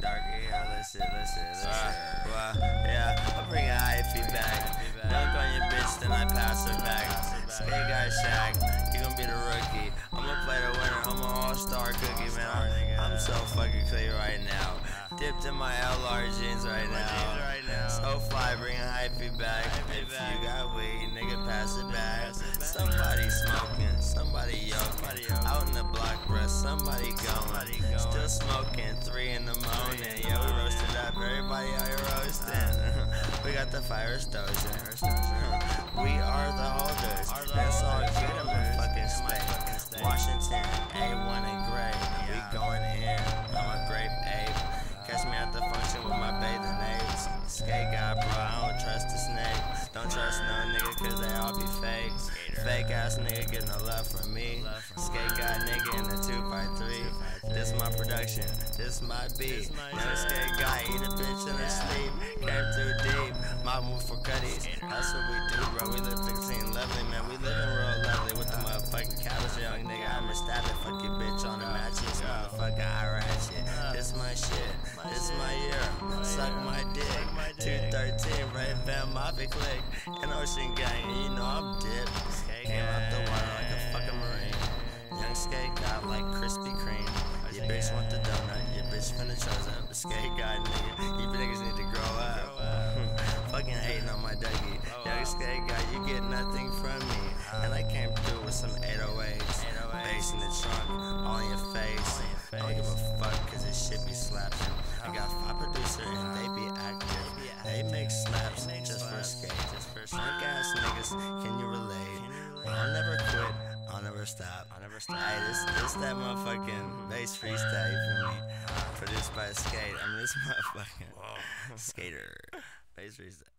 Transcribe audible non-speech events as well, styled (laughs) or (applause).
dark. Yeah, listen, listen, listen. Uh, well, yeah, I bring a high back. Dunk on your bitch, then I pass her back. Skate guy Shaq, you gonna be the rookie. I'm gonna play the winner. I'm an all-star cookie, man. I'm, I'm so fucking clear right now. Dipped in my LR jeans right now. So fly, bringing high back. If you got weed, nigga, pass it back. Somebody smoking, somebody yoking. Out in the block, bruh, somebody going. Smoking, three in the morning. Yeah, we roasted up, everybody out here roasting. (laughs) we got the fire stozen. (laughs) we are the holders. That's all good in my fucking state. Washington, A1 and gray. We going in. I'm a grape ape. Catch me at the function with my bathing apes. Skate guy, bro, I don't trust the snake. Don't trust no nigga, cause they all be fake. Fake ass nigga getting no love from me. Skate guy nigga in the 2x3. This my production, this my beat. Young skate guy, eat a bitch in her sleep. Came through deep, my move for cutties. That's what we do, bro. We live 16 lovely, man. We living real lovely with the motherfucking cabbage, young nigga. I'ma stab it, fuck your bitch on the matches, motherfucker. I ratchet. This my shit, this my year. Suck my dick. 213, right? Bam, Mafia click. An ocean gang, you know I'm dipped. Skate guy, nigga. You niggas need to grow up. Uh, Fucking hating on my Dougie. Young skate guy, you get nothing from me. And I came through with some 808s. Bass in the trunk, all in your face. I don't give a fuck, cause this shit be slapping. I got five producers and they be active. They make slaps just for skate. Punk ass niggas, can you relate? I'll never quit, I'll never stop. Hey, this, this that motherfucking bass freestyle feel me? Produced by Skate. I'm this (laughs) motherfucking skater. Bass freestyle.